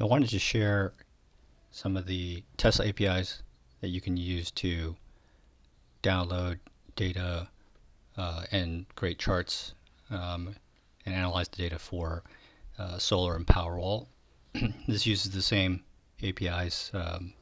I wanted to share some of the Tesla APIs that you can use to download data uh, and create charts um, and analyze the data for uh, solar and Powerwall. this uses the same APIs um,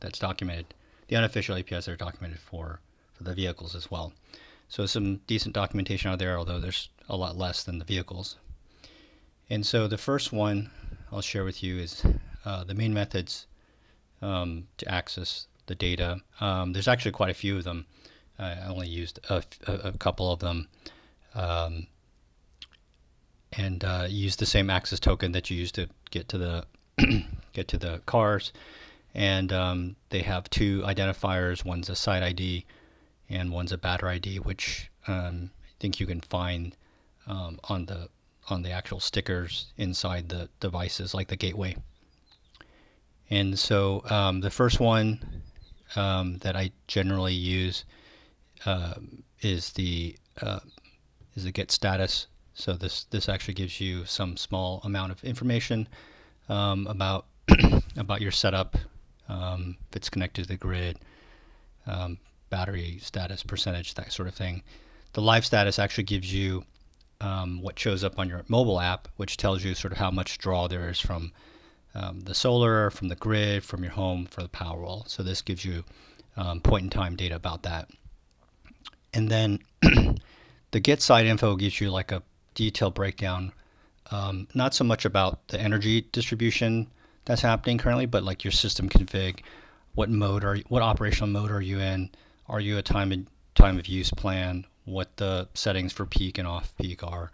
that's documented, the unofficial APIs that are documented for, for the vehicles as well. So some decent documentation out there, although there's a lot less than the vehicles. And so the first one I'll share with you is uh, the main methods um, to access the data. Um, there's actually quite a few of them. I only used a, a, a couple of them. Um, and uh, use the same access token that you use to get to the get to the cars. And um, they have two identifiers. One's a site ID, and one's a battery ID, which um, I think you can find um, on the on the actual stickers inside the devices, like the gateway. And so um, the first one um, that I generally use uh, is the uh, is the get status. So this this actually gives you some small amount of information um, about about your setup, um, if it's connected to the grid, battery status percentage, that sort of thing. The live status actually gives you um, what shows up on your mobile app, which tells you sort of how much draw there is from um, the solar, from the grid, from your home for the Powerwall. So this gives you um, point in time data about that. And then the get site info gives you like a detailed breakdown, um, not so much about the energy distribution that's happening currently, but like your system config, what mode are you, what operational mode are you in? Are you a time of, time of use plan? What the settings for peak and off peak are.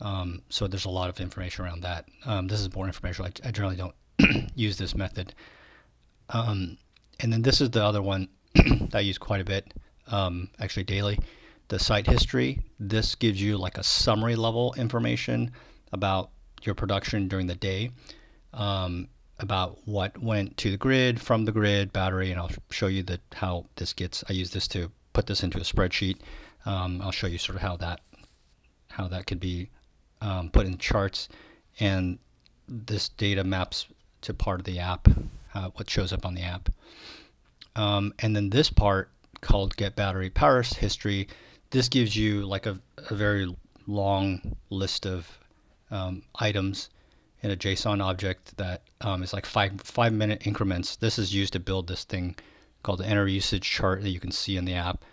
Um, so there's a lot of information around that. Um, this is more information. I, I generally don't use this method. Um, and then this is the other one that I use quite a bit, um, actually daily. The site history. This gives you like a summary level information about your production during the day, um, about what went to the grid, from the grid, battery, and I'll show you that how this gets. I use this to put this into a spreadsheet. Um, I'll show you sort of how that how that could be um, put in charts, and this data maps to part of the app, uh, what shows up on the app. Um, and then this part called Get Battery Power History, this gives you like a, a very long list of um, items in a JSON object that um, is like five five minute increments. This is used to build this thing called the energy usage chart that you can see in the app.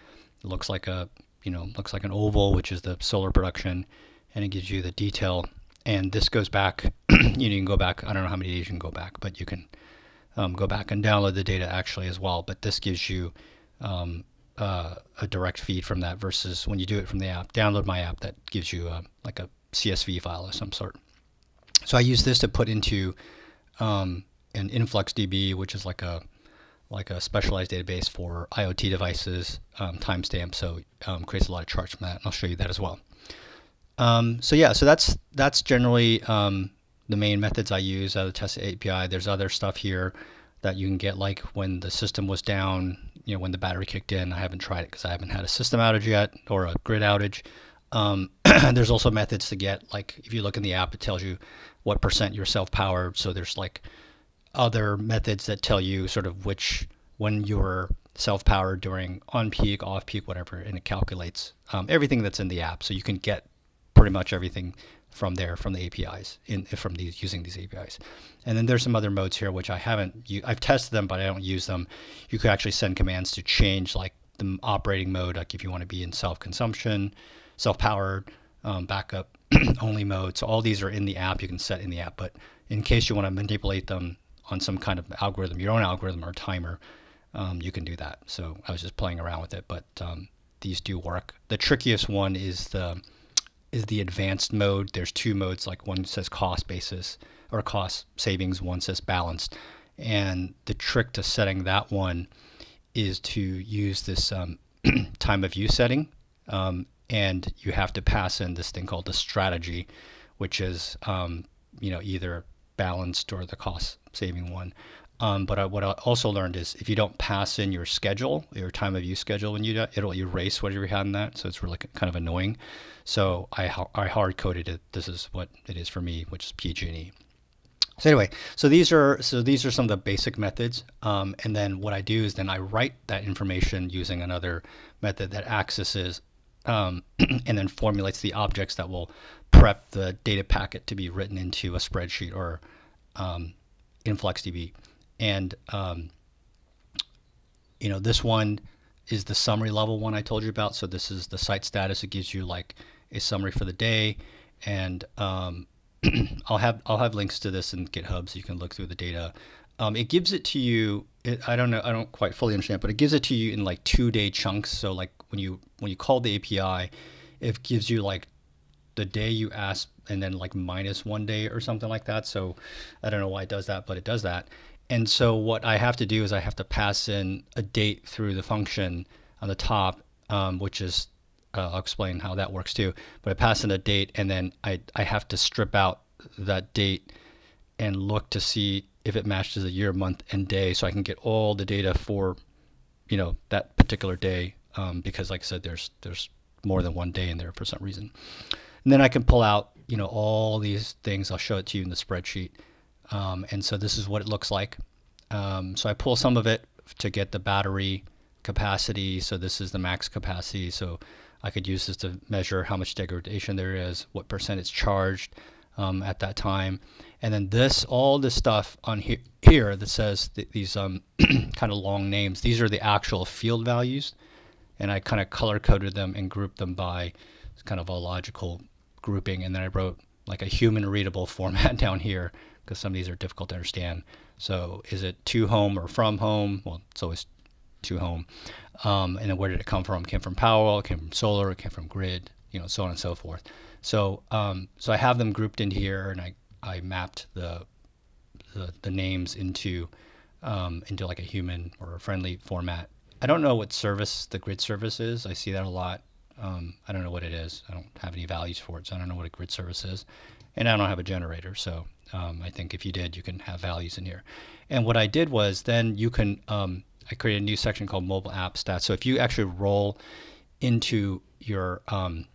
It looks like a you know, looks like an oval, which is the solar production, and it gives you the detail. And this goes back, you know, you can go back, I don't know how many days you can go back, but you can um, go back and download the data actually as well. But this gives you um, uh, a direct feed from that versus when you do it from the app. Download my app that gives you a, like a CSV file of some sort. So I use this to put into um, an InfluxDB, which is like a like a specialized database for IoT devices, um, timestamp, so um, creates a lot of charts from that, and I'll show you that as well. Um, so yeah, so that's that's generally um, the main methods I use out of the Tesla API. There's other stuff here that you can get, like when the system was down, you know, when the battery kicked in. I haven't tried it because I haven't had a system outage yet or a grid outage. Um, there's also methods to get, like if you look in the app, it tells you what percent you're self-powered. So there's like other methods that tell you sort of which when you're self-powered during on peak, off peak, whatever, and it calculates um, everything that's in the app. So you can get pretty much everything from there from the APIs in from these using these APIs. And then there's some other modes here which I haven't I've tested them but I don't use them. You could actually send commands to change like the operating mode like if you want to be in self-consumption, self-powered, um, backup only mode. So all these are in the app. You can set in the app, but in case you want to manipulate them on some kind of algorithm, your own algorithm or timer, um, you can do that. So I was just playing around with it, but um, these do work. The trickiest one is the is the advanced mode. There's two modes, like one says cost basis or cost savings, one says balanced. And the trick to setting that one is to use this um, time of use setting. Um, and you have to pass in this thing called the strategy, which is um, you know either balanced or the cost saving one. Um, but I, what I also learned is if you don't pass in your schedule, your time of use schedule, when you do, it'll erase whatever you had in that. So it's really kind of annoying. So I, I hard coded it. This is what it is for me, which is PG&E. So anyway, so these are so these are some of the basic methods, um, and then what I do is then I write that information using another method that accesses um, and then formulates the objects that will prep the data packet to be written into a spreadsheet or um, InfluxDB. And um, you know this one is the summary level one I told you about. So this is the site status. It gives you like a summary for the day, and um, I'll have I'll have links to this in GitHub so you can look through the data. Um, it gives it to you. It, I don't know. I don't quite fully understand, but it gives it to you in like two day chunks. So like when you when you call the API, it gives you like the day you ask and then like minus one day or something like that. So I don't know why it does that, but it does that. And so what I have to do is I have to pass in a date through the function on the top, um, which is uh, I'll explain how that works too. But I pass in a date, and then I I have to strip out that date and look to see if it matches a year, month, and day, so I can get all the data for you know that particular day. Um, because like I said, there's there's more than one day in there for some reason. And then I can pull out you know all these things. I'll show it to you in the spreadsheet. Um, and so this is what it looks like. Um, so I pull some of it to get the battery capacity. So this is the max capacity. So I could use this to measure how much degradation there is, what percent it's charged um, at that time. And then this, all this stuff on he here that says th these um, kind of long names, these are the actual field values. And I kind of color coded them and grouped them by kind of a logical grouping. And then I wrote like a human readable format down here because some of these are difficult to understand. So is it to home or from home? Well, it's always to home. Um, and then where did it come from? It came from Powerwall, came from solar, it came from grid, you know, so on and so forth. So um, so I have them grouped in here, and I, I mapped the, the, the names into um, into like a human or a friendly format. I don't know what service the grid service is. I see that a lot. Um, I don't know what it is. I don't have any values for it, so I don't know what a grid service is. And I don't have a generator, so um, I think if you did, you can have values in here. And what I did was then you can um, I created a new section called mobile app stats. So if you actually roll into your um,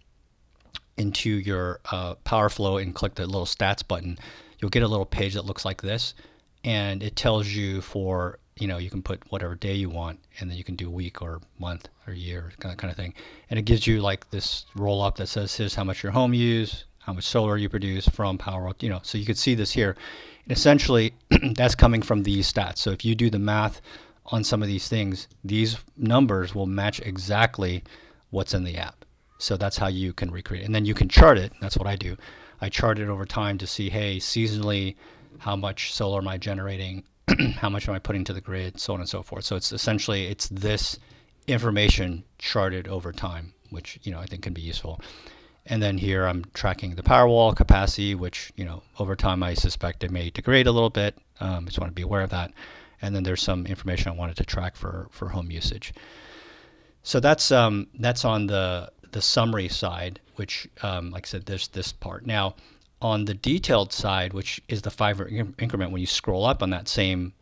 into your uh, PowerFlow and click the little stats button, you'll get a little page that looks like this, and it tells you for you know you can put whatever day you want, and then you can do week or month or year kind of kind of thing, and it gives you like this roll up that says here's how much your home use, how much solar you produce from power, you know, so you can see this here. And essentially, that's coming from these stats. So if you do the math on some of these things, these numbers will match exactly what's in the app. So that's how you can recreate. And then you can chart it. That's what I do. I chart it over time to see, hey, seasonally, how much solar am I generating? how much am I putting to the grid? So on and so forth. So it's essentially it's this information charted over time, which you know I think can be useful. And then here I'm tracking the Powerwall capacity, which you know over time I suspect it may degrade a little bit. Um, just want to be aware of that and then there's some information I wanted to track for for home usage. So that's um, that's on the the summary side, which um, like I said, there's this part. Now on the detailed side, which is the five increment, when you scroll up on that same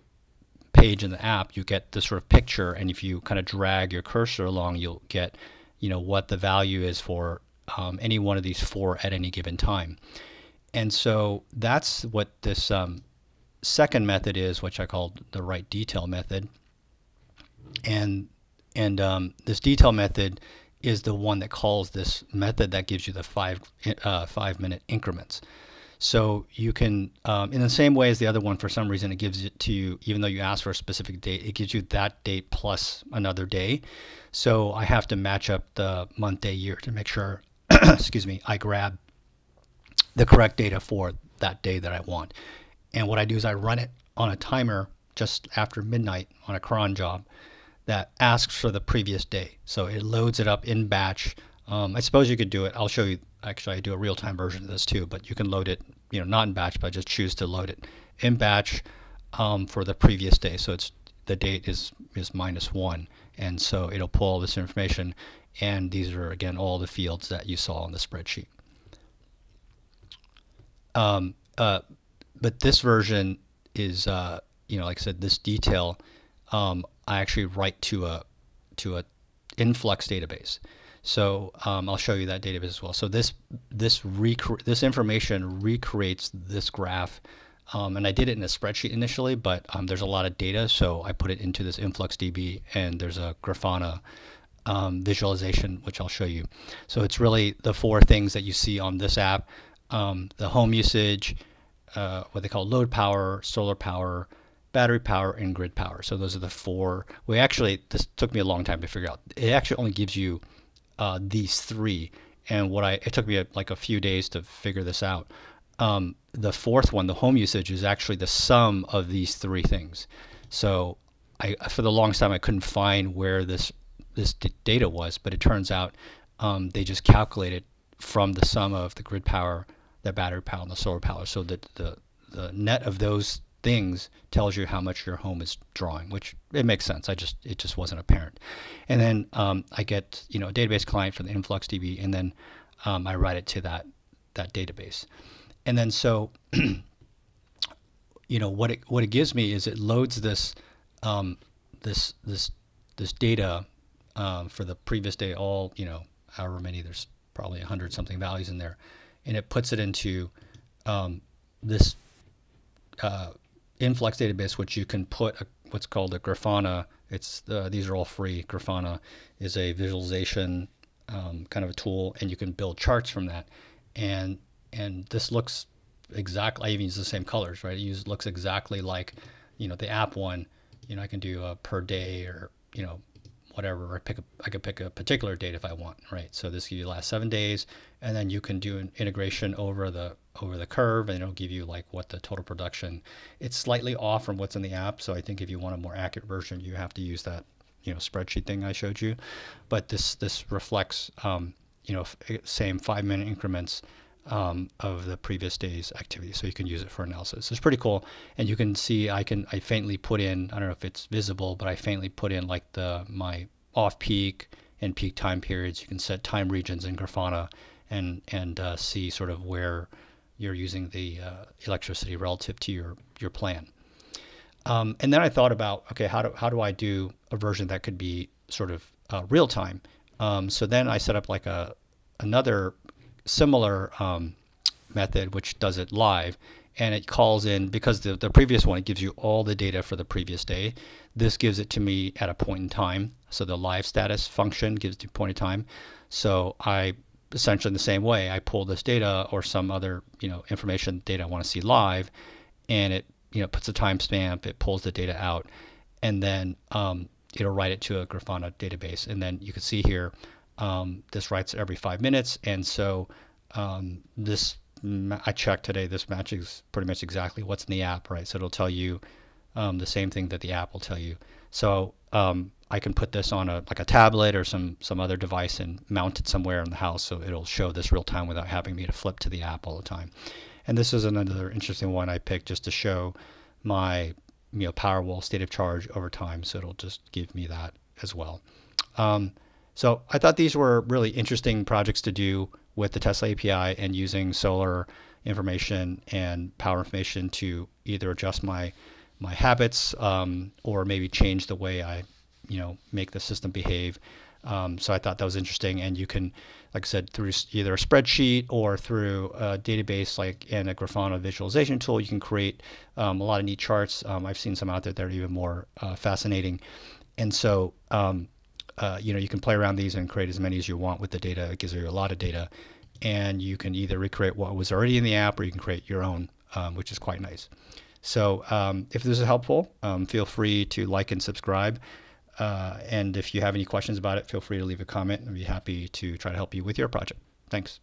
page in the app, you get this sort of picture, and if you kind of drag your cursor along, you'll get you know what the value is for um, any one of these four at any given time. And so that's what this um, second method is, which I call the write detail method. And, and um, this detail method is the one that calls this method that gives you the five, uh, five minute increments. So you can, um, in the same way as the other one, for some reason, it gives it to you, even though you ask for a specific date, it gives you that date plus another day. So I have to match up the month, day, year to make sure, excuse me, I grab the correct data for that day that I want. And what I do is I run it on a timer just after midnight on a cron job that asks for the previous day. So it loads it up in batch. Um, I suppose you could do it. I'll show you. Actually, I do a real-time version of this too, but you can load it, you know, not in batch, but just choose to load it in batch um, for the previous day. So it's the date is is minus one, and so it'll pull all this information. And these are again all the fields that you saw on the spreadsheet. Um, uh, but this version is, uh, you know, like I said, this detail, um, I actually write to a to a influx database. So um, I'll show you that database as well. So this this this information recreates this graph Um, and I did it in a spreadsheet initially, but um, there's a lot of data, so I put it into this InfluxDB, and there's a Grafana um, visualization, which I'll show you. So it's really the four things that you see on this app, um, the home usage, uh, what they call load power, solar power, battery power, and grid power. So those are the four. We actually, this took me a long time to figure out. It actually only gives you uh, these three. And what I, it took me a, like a few days to figure this out. Um, the fourth one, the home usage, is actually the sum of these three things. So I, for the longest time, I couldn't find where this this data was, but it turns out um, they just calculated from the sum of the grid power, the battery power, and the solar power. So that the, the net of those things tells you how much your home is drawing, which it makes sense. I just it just wasn't apparent. And then um, I get you know a database client for the InfluxDB, and then um, I write it to that that database. And then so you know what it what it gives me is it loads this um, this this this data um, for the previous day, all, you know, however many, there's probably a 100 something values in there. And it puts it into um, this uh, Influx database, which you can put a, what's called a Grafana. It's uh, these are all free. Grafana is a visualization um, kind of a tool, and you can build charts from that. And and this looks exactly. I even use the same colors, right? It use, looks exactly like you know the app one. You know, I can do a per day or you know whatever. I pick a, I could pick a particular date if I want, right? So this gives you the last seven days, and then you can do an integration over the over the curve, and it'll give you like what the total production. It's slightly off from what's in the app, so I think if you want a more accurate version, you have to use that you know spreadsheet thing I showed you. But this this reflects um, you know same five minute increments. Um, of the previous day's activity. So you can use it for analysis. It's pretty cool. And you can see I can I faintly put in, I don't know if it's visible, but I faintly put in like the my off peak and peak time periods. You can set time regions in Grafana and and uh, see sort of where you're using the uh, electricity relative to your your plan. Um, and then I thought about okay, how do how do I do a version that could be sort of uh, real time? Um, so then I set up like a another similar um, method which does it live and it calls in because the, the previous one it gives you all the data for the previous day this gives it to me at a point in time so the live status function gives you point in time so i essentially in the same way i pull this data or some other you know information data i want to see live and it you know puts a timestamp it pulls the data out and then um, it'll write it to a grafana database and then you can see here um, this writes every five minutes and so um, this I checked today. This matches pretty much exactly what's in the app, right? So it'll tell you um, the same thing that the app will tell you. So um, I can put this on a like a tablet or some some other device and mount it somewhere in the house, so it'll show this real time without having me to flip to the app all the time. And this is another interesting one I picked just to show my you know Powerwall state of charge over time. So it'll just give me that as well. Um, so I thought these were really interesting projects to do with the Tesla API and using solar information and power information to either adjust my my habits um, or maybe change the way I you know make the system behave. Um, so I thought that was interesting, and you can, like I said, through either a spreadsheet or through a database like in a Grafana visualization tool, you can create um, a lot of neat charts. Um, I've seen some out there that are even more uh, fascinating, and so um, uh, you know, you can play around these and create as many as you want with the data. It gives you a lot of data. And you can either recreate what was already in the app or you can create your own, um, which is quite nice. So um, if this is helpful, feel free to like and subscribe. Uh, and if you have any questions about it, feel free to leave a comment. I'd be happy to try to help you with your project. Thanks.